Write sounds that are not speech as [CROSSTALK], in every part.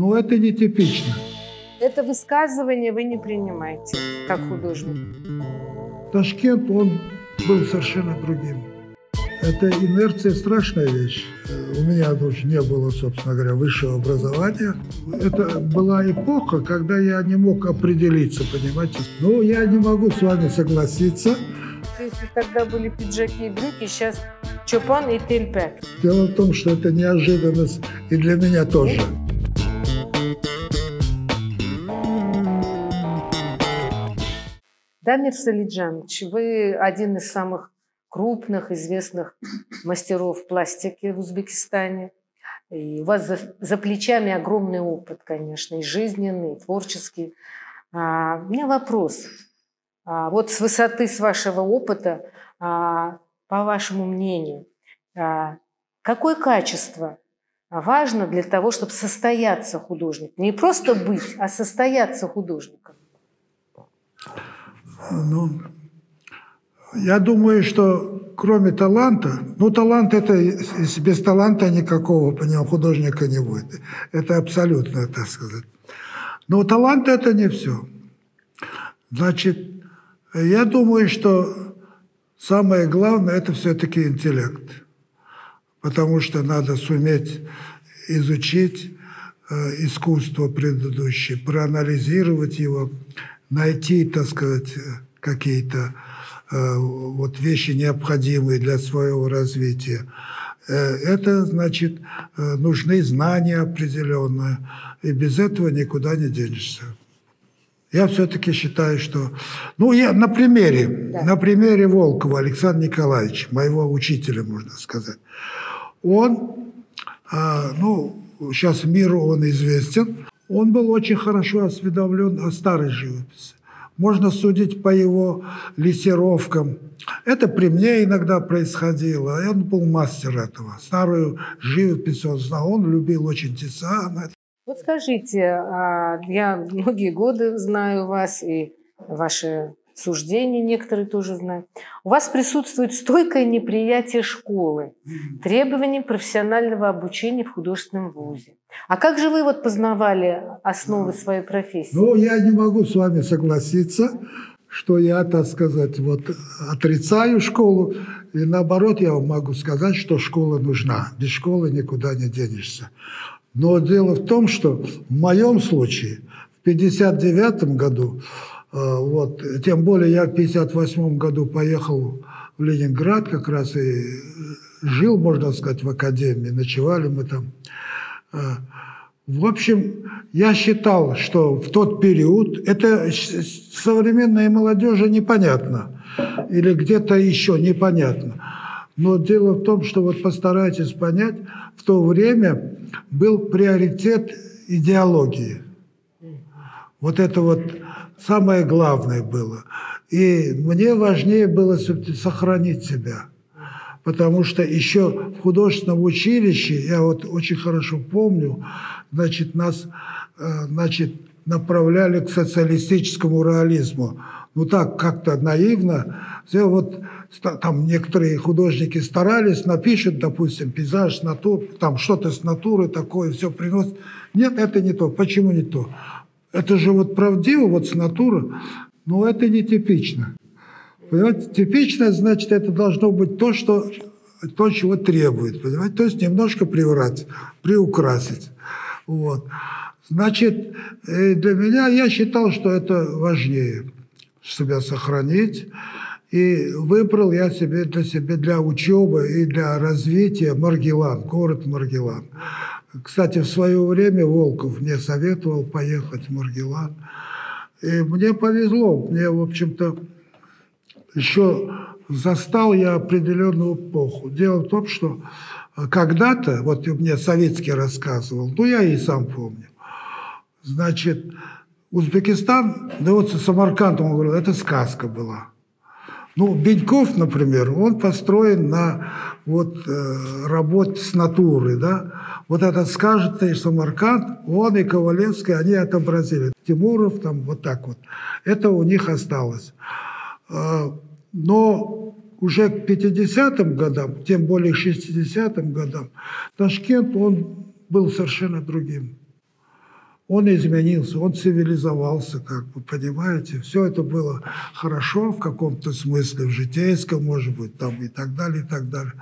Но это нетипично. Это высказывание вы не принимаете как художник. Ташкент, он был совершенно другим. Это инерция страшная вещь. У меня тоже не было, собственно говоря, высшего образования. Это была эпоха, когда я не мог определиться, понимаете. Но я не могу с вами согласиться. Если тогда были пиджаки и брюки, сейчас чопан и тельпек. Дело в том, что это неожиданность и для меня тоже. Дамир Салиджанович, вы один из самых крупных, известных мастеров пластики в Узбекистане. И у вас за, за плечами огромный опыт, конечно, и жизненный, и творческий. А, у меня вопрос. А, вот с высоты с вашего опыта, а, по вашему мнению, а, какое качество важно для того, чтобы состояться художником? Не просто быть, а состояться художником. Ну, я думаю, что кроме таланта, ну, талант это, без таланта никакого, понял, художника не будет. Это абсолютно, так сказать. Но талант это не все. Значит, я думаю, что самое главное это все-таки интеллект. Потому что надо суметь изучить э, искусство предыдущее, проанализировать его, найти, так сказать, какие-то э, вот вещи, необходимые для своего развития. Э, это значит, э, нужны знания определенные, и без этого никуда не денешься. Я все-таки считаю, что... Ну, я на примере, да. на примере Волкова Александра Николаевича, моего учителя, можно сказать. Он, ну, сейчас миру он известен, он был очень хорошо осведомлен о старой живописи. Можно судить по его лессировкам. Это при мне иногда происходило. Он был мастер этого. Старую живопись он знал. Он любил очень Тисана. Вот скажите, а, я многие годы знаю вас и ваши суждения некоторые тоже знают. У вас присутствует стойкое неприятие школы, требований профессионального обучения в художественном вузе. А как же вы вот познавали основы своей профессии? Ну, я не могу с вами согласиться, что я, так сказать, вот отрицаю школу. И наоборот, я вам могу сказать, что школа нужна. Без школы никуда не денешься. Но дело в том, что в моем случае в 1959 году вот. Тем более я в 1958 году поехал в Ленинград как раз и жил, можно сказать, в академии. Ночевали мы там. А, в общем, я считал, что в тот период, это современной молодежи непонятно, или где-то еще непонятно. Но дело в том, что вот постарайтесь понять, в то время был приоритет идеологии. Вот это вот самое главное было. И мне важнее было сохранить себя. Потому что еще в художественном училище, я вот очень хорошо помню, значит, нас э, значит, направляли к социалистическому реализму. Ну так, как-то наивно. Все вот там некоторые художники старались, напишут, допустим, пейзаж с натуры, там что-то с натуры такое, все приносит. Нет, это не то. Почему не то? Это же вот правдиво, вот с натуры, но это не типично. Понимаете, типично, значит, это должно быть то, что, то чего требует, понимаете? То есть немножко приврать, приукрасить. Вот. Значит, э, для меня, я считал, что это важнее, себя сохранить. И выбрал я себе для себя для учебы и для развития Маргелан, город Маргелан. Кстати, в свое время Волков мне советовал поехать в Маргелан. И мне повезло. Мне, в общем-то, еще застал я определенную эпоху. Дело в том, что когда-то, вот мне Советский рассказывал, ну я и сам помню, значит, Узбекистан, да вот Самарканд, он говорил, это сказка была. Ну, Беньков, например, он построен на вот, э, работе с натурой, да. Вот этот скажет Самарканд, он и Ковалевский, они отобразили. Тимуров там вот так вот. Это у них осталось. Э, но уже к 50-м годам, тем более к 60-м годам, Ташкент, он был совершенно другим. Он изменился, он цивилизовался, как вы понимаете. Все это было хорошо в каком-то смысле, в житейском, может быть, там и так далее, и так далее.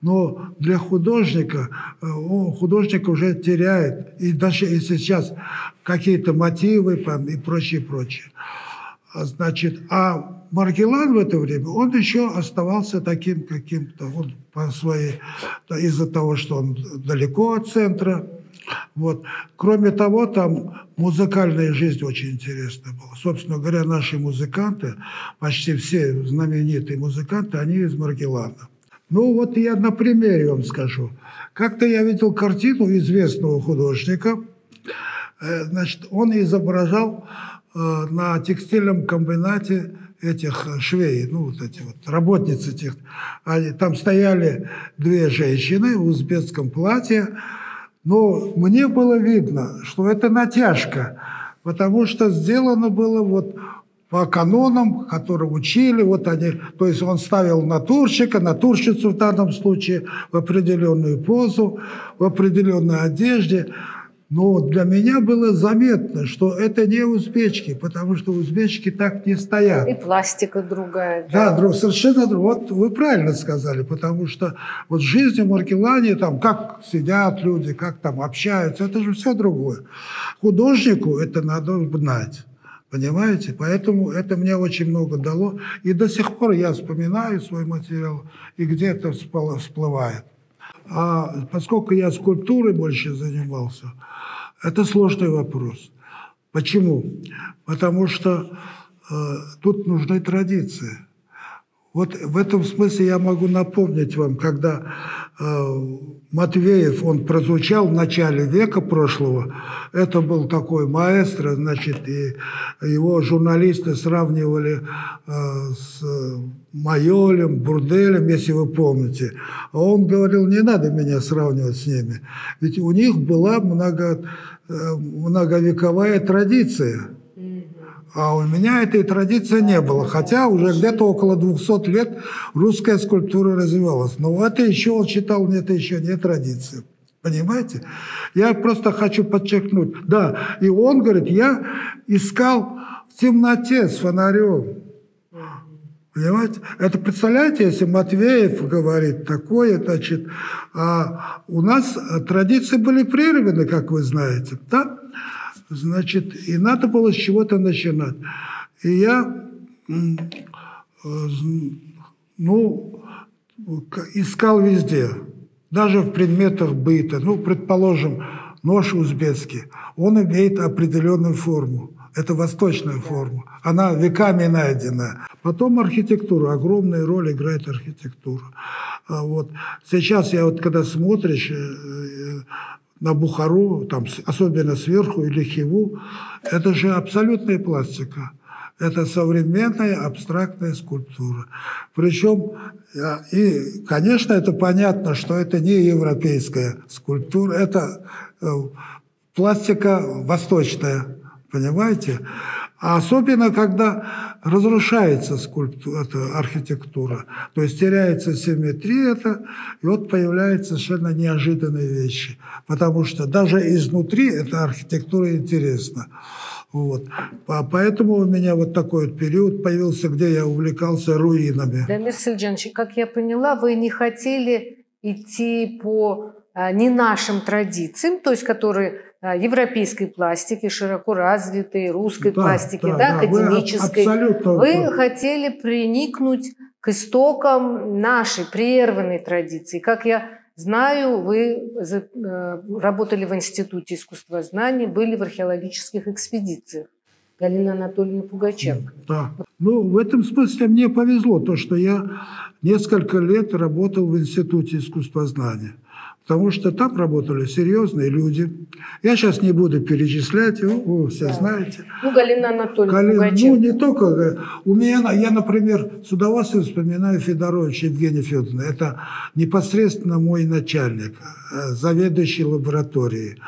Но для художника, э, художник уже теряет, и даже и сейчас какие-то мотивы и прочее, прочее. А, значит, а Маргелан в это время, он еще оставался таким каким-то, он по своей, из-за того, что он далеко от центра, вот. Кроме того, там музыкальная жизнь очень интересная была. Собственно говоря, наши музыканты, почти все знаменитые музыканты, они из Маргелана. Ну вот я на примере вам скажу. Как-то я видел картину известного художника. Э, значит, он изображал э, на текстильном комбинате этих швей, ну вот эти вот работницы этих. Они, там стояли две женщины в узбекском платье, но мне было видно, что это натяжка, потому что сделано было вот по канонам, которые учили, вот они, то есть он ставил натурщика, натурщицу в данном случае в определенную позу, в определенной одежде. Но для меня было заметно, что это не узбечки, потому что узбечки так не стоят. И пластика другая. Да, да совершенно другая. Вот вы правильно сказали, потому что вот жизнь в Маркелане, там, как сидят люди, как там общаются, это же все другое. Художнику это надо знать. Понимаете? Поэтому это мне очень много дало. И до сих пор я вспоминаю свой материал, и где-то всплывает. А поскольку я скульптурой больше занимался, это сложный вопрос. Почему? Потому что э, тут нужны традиции. Вот в этом смысле я могу напомнить вам, когда э, Матвеев, он прозвучал в начале века прошлого, это был такой маэстро, значит, и его журналисты сравнивали э, с Майолем, Бурделем, если вы помните. А он говорил, не надо меня сравнивать с ними, ведь у них была много, э, многовековая традиция – а у меня этой традиции не было, хотя уже где-то около 200 лет русская скульптура развивалась. Но это еще, он считал, это еще не традиция. Понимаете? Я просто хочу подчеркнуть. Да, и он говорит, я искал в темноте с фонарем. Понимаете? Это представляете, если Матвеев говорит такое, значит, а у нас традиции были прерваны, как вы знаете, да? Значит, и надо было с чего-то начинать. И я, ну, искал везде, даже в предметах быта. Ну, предположим, нож узбекский, он имеет определенную форму. Это восточная форма. Она веками найдена. Потом архитектура. Огромную роль играет архитектура. А вот. Сейчас я вот, когда смотришь, э, на Бухару, там, особенно сверху, или Хиву, это же абсолютная пластика. Это современная абстрактная скульптура. Причем, э, и, конечно, это понятно, что это не европейская скульптура, это э, пластика восточная, понимаете? А особенно, когда разрушается скульптура, это архитектура, то есть теряется симметрия, это, и вот появляются совершенно неожиданные вещи. Потому что даже изнутри эта архитектура интересна. Вот. Поэтому у меня вот такой вот период появился, где я увлекался руинами. Дамир Сельджанович, как я поняла, вы не хотели идти по а, не нашим традициям, то есть которые а, европейской пластики, широко развитой русской да, пластики, да, да, академической. Вы, абсолютно... вы хотели приникнуть к истокам нашей прерванной традиции. Как я знаю, вы э, работали в Институте искусствознаний, были в археологических экспедициях. Галина Анатольевна Пугаченко. Да. Ну, в этом смысле мне повезло, то, что я несколько лет работал в Институте искусствознания потому что там работали серьезные люди. Я сейчас не буду перечислять, вы, вы все да. знаете. Ну, Галина Анатольевна Гали... Ну, не только. У меня, я, например, с удовольствием вспоминаю Федоровича Евгения Федоровна. Это непосредственно мой начальник, э, заведующий лабораторией.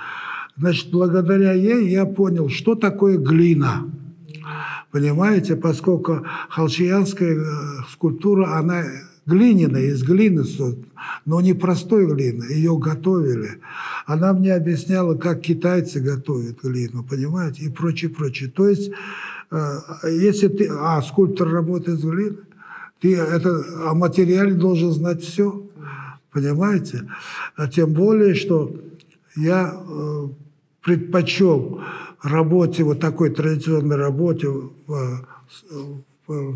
Значит, благодаря ей я понял, что такое глина. Понимаете, поскольку холчиянская э, скульптура, она глиняная, из глины, но не простой глины, ее готовили. Она мне объясняла, как китайцы готовят глину, понимаете, и прочее, прочее. То есть, э, если ты, а скульптор работает с глиной, ты это, о материале должен знать все, понимаете? А тем более, что я э, предпочел работе, вот такой традиционной работе в, в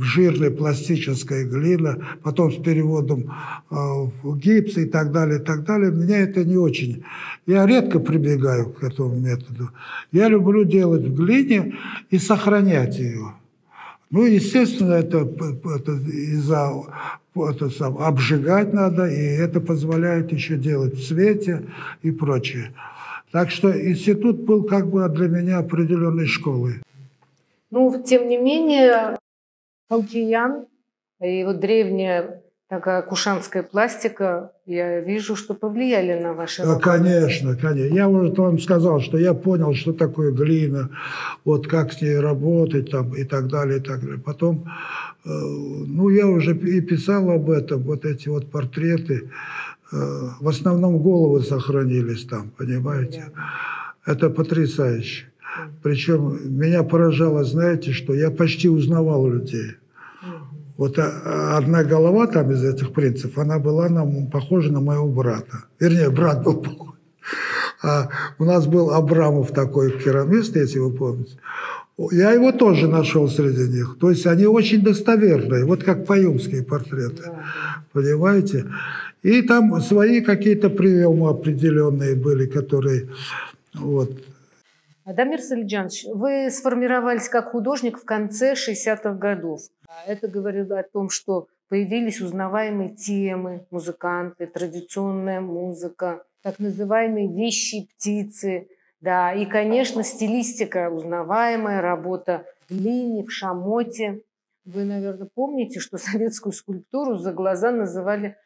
жирной пластической глине, потом с переводом э, в гипс и так далее, и так далее. Меня это не очень. Я редко прибегаю к этому методу. Я люблю делать в глине и сохранять ее. Ну, естественно, это, это из-за это сам, обжигать надо, и это позволяет еще делать в цвете и прочее. Так что институт был как бы для меня определенной школой. Ну, тем не менее, Халкиян и вот древняя такая кушанская пластика, я вижу, что повлияли на ваши работы. Конечно, конечно. Я уже вам сказал, что я понял, что такое глина, вот как с ней работать там и так далее, и так далее. Потом, э, ну, я уже и писал об этом, вот эти вот портреты. Э, в основном головы сохранились там, понимаете? Это потрясающе. Причем меня поражало, знаете, что я почти узнавал людей. Вот а, одна голова там из этих принцев, она была нам похожа на моего брата. Вернее, брат был похож. А у нас был Абрамов такой керамист, если вы помните. Я его тоже нашел среди них. То есть они очень достоверные, вот как паюмские портреты. Понимаете? И там свои какие-то приемы определенные были, которые... Вот. Адамир Салиджанович, вы сформировались как художник в конце 60-х годов. Это говорило о том, что появились узнаваемые темы, музыканты, традиционная музыка, так называемые вещи птицы, да, и, конечно, стилистика, узнаваемая работа в глине, в шамоте. Вы, наверное, помните, что советскую скульптуру за глаза называли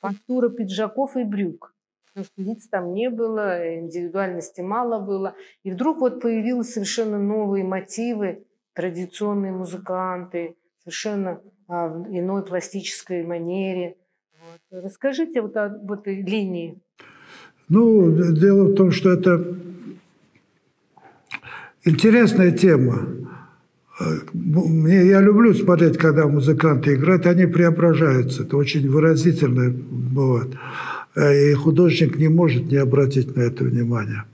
фактура пиджаков и брюк. Лиц там не было, индивидуальности мало было. И вдруг вот появились совершенно новые мотивы, традиционные музыканты, совершенно а, в иной пластической манере. Вот. Расскажите вот об этой линии. Ну, дело в том, что это интересная тема. Мне, я люблю смотреть, когда музыканты играют, они преображаются. Это очень выразительно бывает. И художник не может не обратить на это внимание.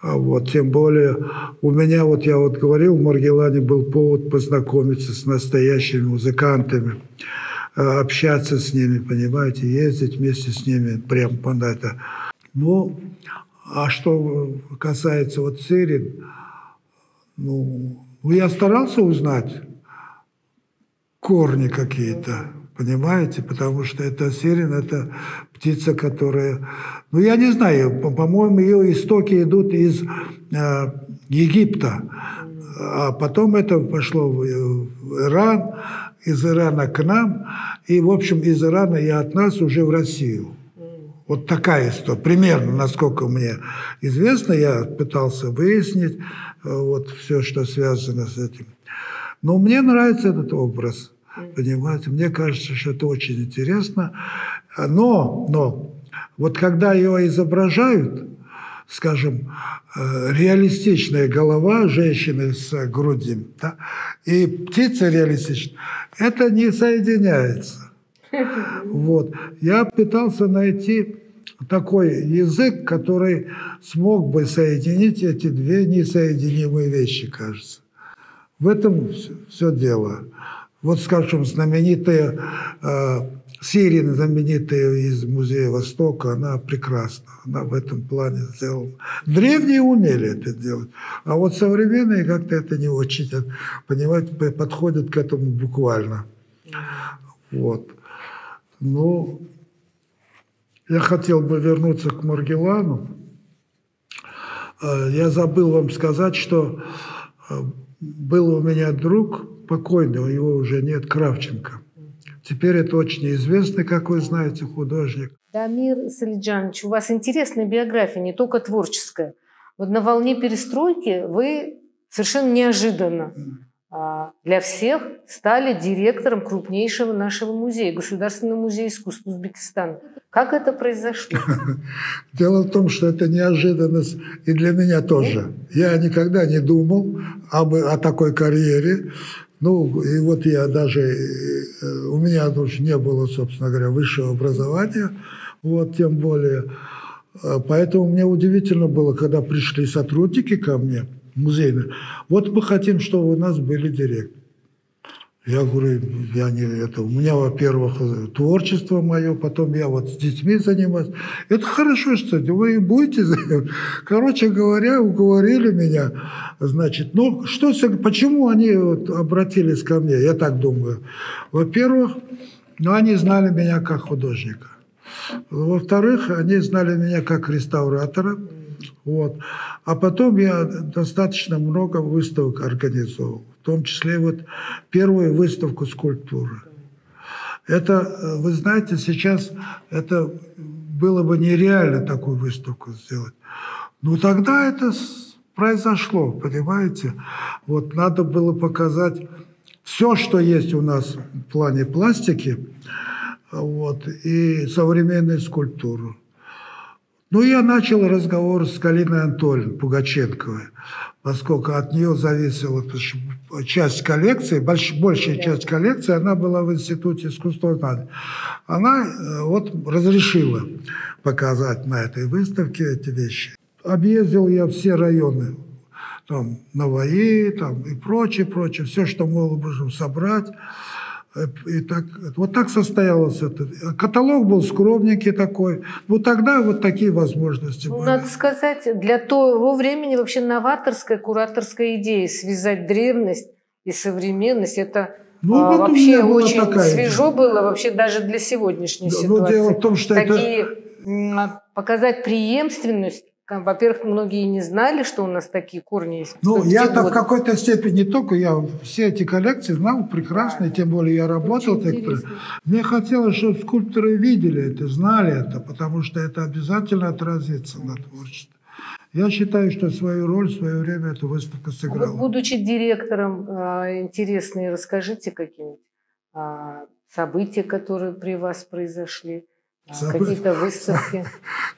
А вот, тем более у меня, вот я вот говорил, в Маргелане был повод познакомиться с настоящими музыкантами, а, общаться с ними, понимаете, ездить вместе с ними прям по это. Ну, а что касается вот Сирин, ну, ну, я старался узнать корни какие-то, понимаете, потому что это сирен, это птица, которая... Ну, я не знаю, по-моему, ее истоки идут из э, Египта, а потом это пошло в, в Иран, из Ирана к нам, и, в общем, из Ирана и от нас уже в Россию. Вот такая история, примерно, насколько мне известно, я пытался выяснить э, вот все, что связано с этим. Но мне нравится этот образ, понимаете, мне кажется, что это очень интересно. Но, но, вот когда его изображают, скажем, э, реалистичная голова женщины с грудью, да, и птица реалистичная, это не соединяется. Вот. Я пытался найти такой язык, который смог бы соединить эти две несоединимые вещи, кажется. В этом все дело. Вот, скажем, знаменитая э, Сирия, знаменитая из Музея Востока, она прекрасна. Она в этом плане сделала. Древние умели это делать, а вот современные как-то это не очень, понимаете, подходят к этому буквально. Вот. Ну, я хотел бы вернуться к Маргелану. Э, я забыл вам сказать, что э, был у меня друг покойный, у него уже нет, Кравченко. Теперь это очень известный, как вы знаете, художник. Дамир Салиджанович, у вас интересная биография, не только творческая. Вот на волне перестройки вы совершенно неожиданно а, для всех стали директором крупнейшего нашего музея, Государственного музея искусств Узбекистана. Как это произошло? [LAUGHS] Дело в том, что это неожиданность и для меня тоже. Я никогда не думал об, о такой карьере. Ну, и вот я даже, э, у меня тоже не было, собственно говоря, высшего образования, вот, тем более. А, поэтому мне удивительно было, когда пришли сотрудники ко мне, музейные, вот мы хотим, чтобы у нас были директоры. Я говорю, я не это. У меня, во-первых, творчество мое, потом я вот с детьми занимаюсь. Это хорошо, что вы будете. Короче говоря, уговорили меня. Значит, ну что, почему они вот обратились ко мне? Я так думаю. Во-первых, ну, они знали меня как художника. Во-вторых, они знали меня как реставратора. Вот. А потом я достаточно много выставок организовал в том числе вот первую выставку скульптуры. Это, э, вы знаете, сейчас это было бы нереально такую выставку сделать. Но тогда это произошло, понимаете? Вот надо было показать все, что есть у нас в плане пластики, вот, и современной скульптуры. Ну, я начал разговор с Галиной Анатольевной Пугаченковой поскольку от нее зависела часть коллекции, больш, большая часть коллекции, она была в Институте искусства знаний. Она э, вот разрешила показать на этой выставке эти вещи. Объездил я все районы, там, Наваи, там и прочее, прочее, все, что можно было собрать. И так, вот так состоялось это. Каталог был скромненький такой. Вот тогда вот такие возможности ну, были. Надо сказать, для того времени вообще новаторская, кураторская идея связать древность и современность, это ну, а, вообще очень свежо идея. было вообще даже для сегодняшней да, ситуации. Но дело в том, что Такие, это... Показать преемственность во-первых, многие не знали, что у нас такие корни есть. Ну, я-то в какой-то степени не только, я все эти коллекции знал прекрасно, да. тем более я работал. Так, мне хотелось, чтобы скульпторы видели это, знали это, потому что это обязательно отразится на творчестве. Я считаю, что свою роль свое время эта выставка сыграла. Вот, будучи директором, а, интересные расскажите какие-нибудь а, события, которые при вас произошли. Какие-то выставки?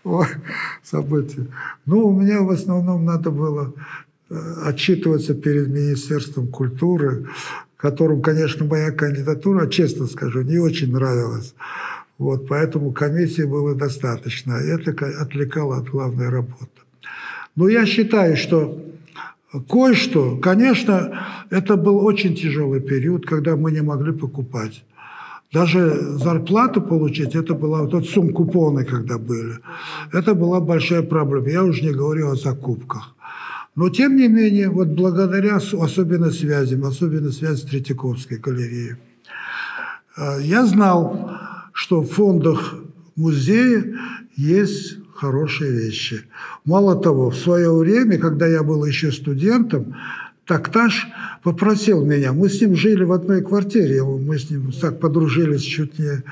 [LAUGHS] События. Ну, у меня в основном надо было э, отчитываться перед Министерством культуры, которым, конечно, моя кандидатура, честно скажу, не очень нравилась. Вот, поэтому комиссии было достаточно. Это отвлекало от главной работы. Но я считаю, что кое-что, конечно, это был очень тяжелый период, когда мы не могли покупать. Даже зарплату получить, это была, вот сумм купоны, когда были, это была большая проблема. Я уже не говорю о закупках. Но, тем не менее, вот благодаря особенно связям, особенно связи с Третьяковской галереей, э, я знал, что в фондах музея есть хорошие вещи. Мало того, в свое время, когда я был еще студентом, Такташ попросил меня, мы с ним жили в одной квартире, мы с ним так подружились чуть не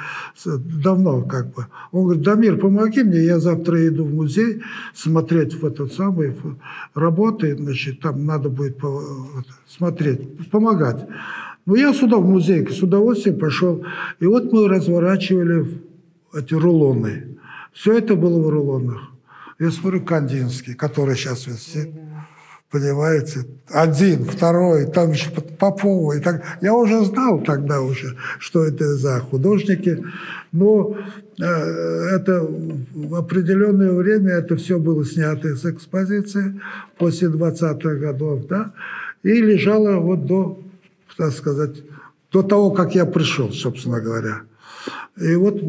давно как бы. Он говорит, Дамир, помоги мне, я завтра иду в музей смотреть в этот самый работы, значит, там надо будет смотреть, помогать. Ну, я сюда в музей с удовольствием пошел, и вот мы разворачивали эти рулоны. Все это было в рулонах. Я смотрю, Кандинский, который сейчас висит понимаете, один, второй, там еще Попова. И так. Я уже знал тогда уже, что это за художники, но э, это в определенное время это все было снято из экспозиции после 20-х годов, да, и лежало вот до, так сказать, до того, как я пришел, собственно говоря. И вот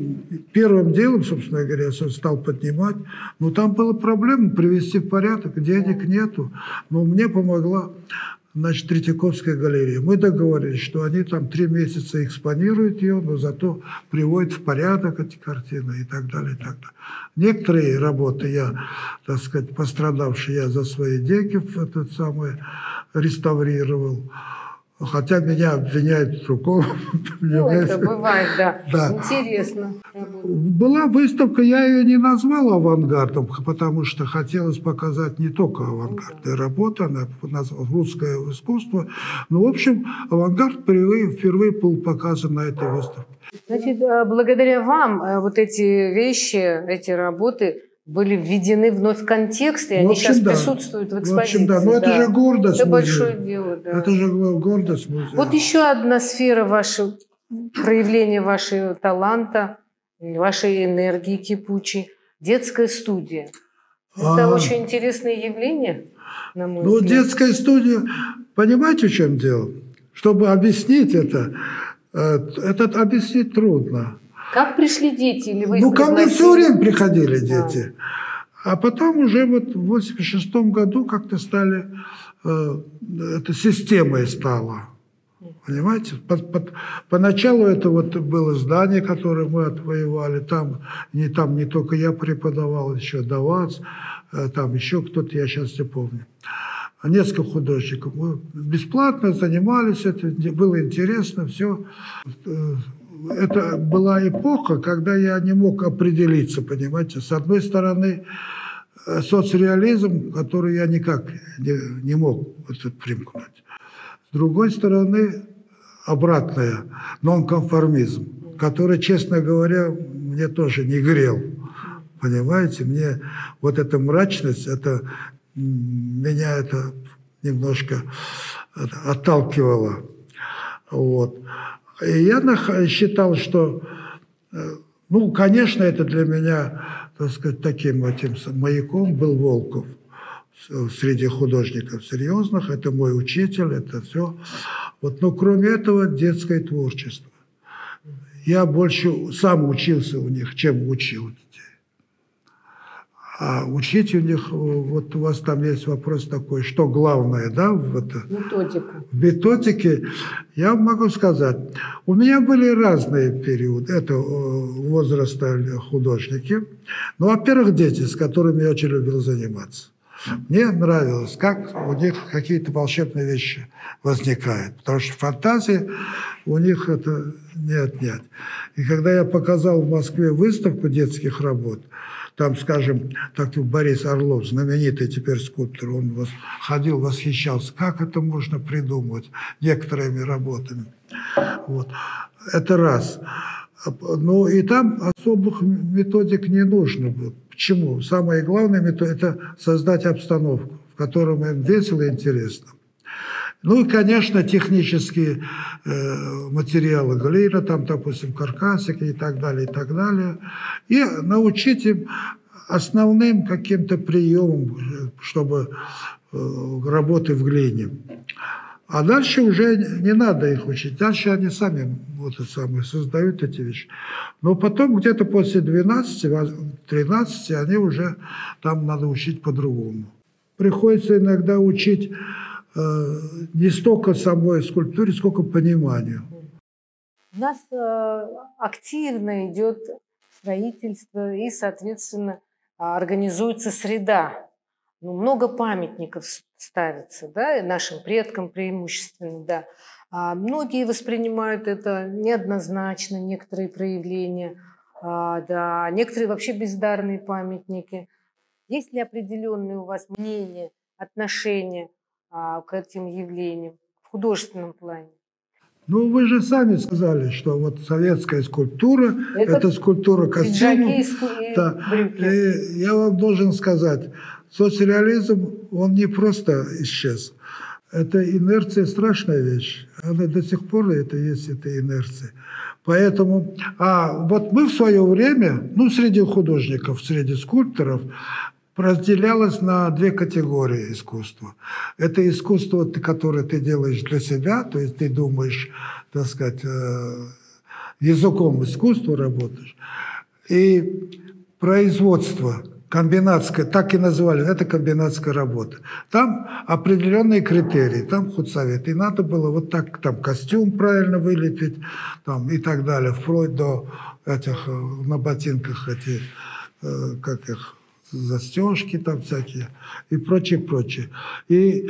первым делом, собственно говоря, я стал поднимать. Но там была проблема привести в порядок, денег нету. Но мне помогла значит, Третьяковская галерея. Мы договорились, что они там три месяца экспонируют ее, но зато приводят в порядок эти картины и так далее, и так далее. Некоторые работы я, так сказать, пострадавшие, я за свои деньги этот самый реставрировал. Хотя меня обвиняют в другом. Ну, это бывает, да. да. Интересно. Была выставка, я ее не назвал авангардом, потому что хотелось показать не только авангардные да. работы, она русское искусство. Но, в общем, авангард впервые, впервые был показан на этой выставке. Значит, э, благодаря вам э, вот эти вещи, эти работы были введены вновь в контекст, и они общем, сейчас да. присутствуют в экспозиции. В общем, да, но это же гордость Это музея. большое дело, да. Это же гордость музея. Вот еще одна сфера вашего проявления вашего таланта, вашей энергии кипучей – детская студия. Это а, очень интересное явление, на мой ну, взгляд. Ну, детская студия, понимаете, в чем дело? Чтобы объяснить это, э, это объяснить трудно. Как пришли дети? Или вы ну, ко мне все время приходили дети. А. а потом уже вот в 86 году как-то стали, э, это системой стало. Понимаете? Под, под, поначалу это вот было здание, которое мы отвоевали. Там не, там не только я преподавал, еще Давац, э, там еще кто-то, я сейчас не помню. Несколько художников. Мы бесплатно занимались, это было интересно, все это была эпоха, когда я не мог определиться, понимаете. С одной стороны, э, соцреализм, который я никак не, не мог этот примкнуть. С другой стороны, обратное, нонконформизм, который, честно говоря, мне тоже не грел. Понимаете, мне вот эта мрачность, это меня это немножко отталкивало. Вот. Я считал, что, э, ну, конечно, это для меня, так сказать, таким этим маяком был Волков среди художников серьезных. Это мой учитель, это все. Вот, но кроме этого детское творчество. Я больше сам учился у них, чем учил а учить у них, вот у вас там есть вопрос такой, что главное, да, в, Методика. в методике, я могу сказать, у меня были разные периоды, это э, возраста художники, ну, во-первых, дети, с которыми я очень любил заниматься. Мне нравилось, как у них какие-то волшебные вещи возникают, потому что фантазии у них это не отнять. И когда я показал в Москве выставку детских работ, там, скажем, так Борис Орлов, знаменитый теперь скульптор, он вас, ходил, восхищался, как это можно придумывать некоторыми работами. Вот. Это раз. Ну и там особых методик не нужно было. Почему? Самое главное – это создать обстановку, в которой им весело и интересно. Ну и, конечно, технические э, материалы глина, там, допустим, каркасики и так далее, и так далее. И научить им основным каким-то приемом, чтобы э, работы в глине. А дальше уже не надо их учить. Дальше они сами вот это самое, создают эти вещи. Но потом где-то после 12-13 они уже там надо учить по-другому. Приходится иногда учить не столько самой скульптуре, сколько пониманию. У нас э, активно идет строительство и, соответственно, организуется среда. Ну, много памятников ставится, да, нашим предкам преимущественно, да. А многие воспринимают это неоднозначно, некоторые проявления, а, да, некоторые вообще бездарные памятники. Есть ли определенные у вас мнения, отношения а, к этим явлениям в художественном плане. Ну, вы же сами сказали, что вот советская скульптура – это, скульптура костюма. Да. и я вам должен сказать, соцреализм, он не просто исчез. Это инерция – страшная вещь. Она до сих пор это есть, эта инерция. Поэтому, а вот мы в свое время, ну, среди художников, среди скульпторов, разделялось на две категории искусства. Это искусство, которое ты делаешь для себя, то есть ты думаешь, так сказать, э, языком искусства работаешь. И производство, комбинатское, так и называли, это комбинатская работа. Там определенные критерии, там худсовет. И надо было вот так, там костюм правильно вылепить, там и так далее, вплоть до этих, э, на ботинках эти, э, как их, застежки там всякие и прочее, прочее. И э,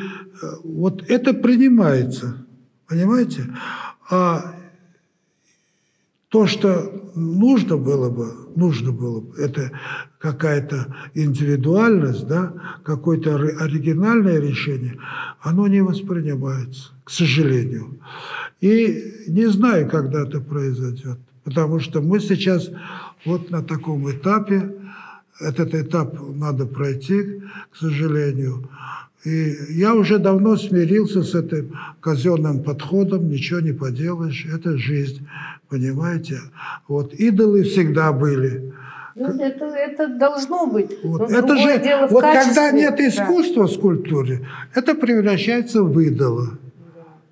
вот это принимается. Понимаете? А то, что нужно было бы, нужно было бы, это какая-то индивидуальность, да, какое-то оригинальное решение, оно не воспринимается, к сожалению. И не знаю, когда это произойдет, потому что мы сейчас вот на таком этапе, этот этап надо пройти, к сожалению, и я уже давно смирился с этим казенным подходом, ничего не поделаешь, это жизнь, понимаете? Вот идолы всегда были. Ну, это, это должно быть. Вот. это же, дело вот качестве. когда нет искусства да. в скульптуре, это превращается в идола.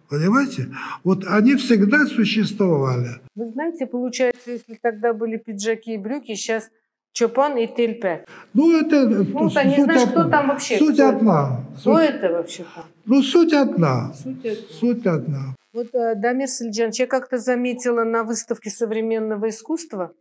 Понимаете? Вот они всегда существовали. Вы знаете, получается, если тогда были пиджаки и брюки, сейчас Чопан и Тельпе. Ну, это... Ну, то не знаешь, кто там вообще. Суть кто одна. Кто суть... это вообще? Ну, суть одна. Суть одна. Суть одна. Вот, э, Дамир Сальджанович, я как-то заметила на выставке современного искусства,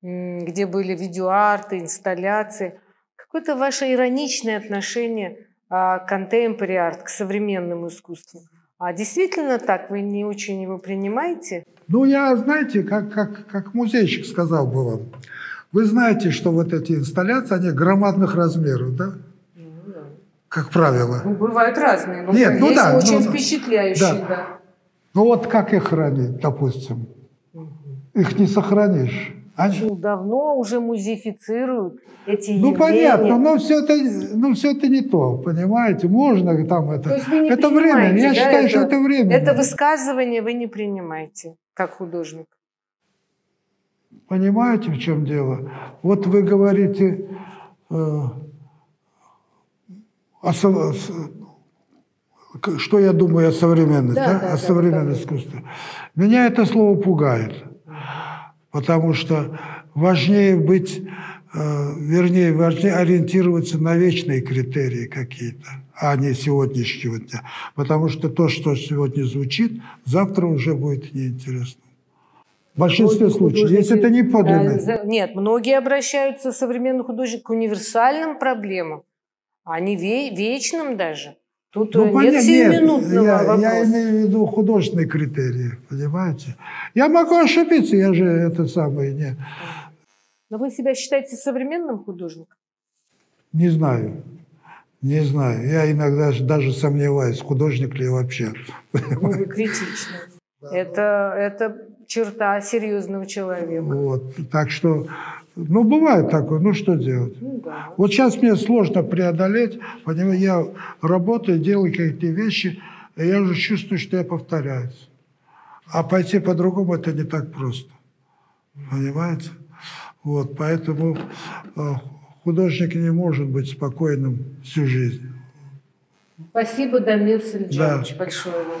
где были видеоарты, инсталляции, какое-то ваше ироничное отношение а, к contemporary арт, к современному искусству. А действительно так? Вы не очень его принимаете? Ну, я, знаете, как, как, как музейщик сказал бы вам, вы знаете, что вот эти инсталляции, они громадных размеров, да? Ну, да. Как правило. Ну, бывают разные, но Нет, ну, да, очень ну, впечатляющие, да. да. Ну вот как их хранить, допустим? Угу. Их не сохранишь. Они... Ну, давно уже музеифицируют эти ну, явления. Ну, понятно, но все это, ну, все это не то, понимаете? Можно там это... То есть вы не это время, я да, считаю, это, что это время. Это высказывание вы не принимаете, как художник. Понимаете, в чем дело? Вот вы говорите э, о, что я думаю о современности, да, да? Да, о современном да, искусстве. Меня это слово пугает, потому что важнее быть, э, вернее, важнее ориентироваться на вечные критерии какие-то, а не сегодняшнего дня. Потому что то, что сегодня звучит, завтра уже будет неинтересно. В большинстве случаев, если это не подлинное. Нет, многие обращаются, современные художники, к универсальным проблемам, а не вечным даже. Тут ну, нет понятно, сиюминутного я, вопроса. Я имею в виду художественные критерии, понимаете? Я могу ошибиться, я же это самое не... Но вы себя считаете современным художником? Не знаю. Не знаю. Я иногда даже сомневаюсь, художник ли вообще. Ну, вы критичны. [LAUGHS] Это, это черта серьезного человека. Вот. Так что, ну, бывает такое, ну, что делать? Ну, да. Вот сейчас мне сложно преодолеть, понимаете, я работаю, делаю какие-то вещи, и я уже чувствую, что я повторяюсь. А пойти по-другому это не так просто. Понимаете? Вот, поэтому э, художник не может быть спокойным всю жизнь. Спасибо, Дамир Сальджанович, да. большое вам.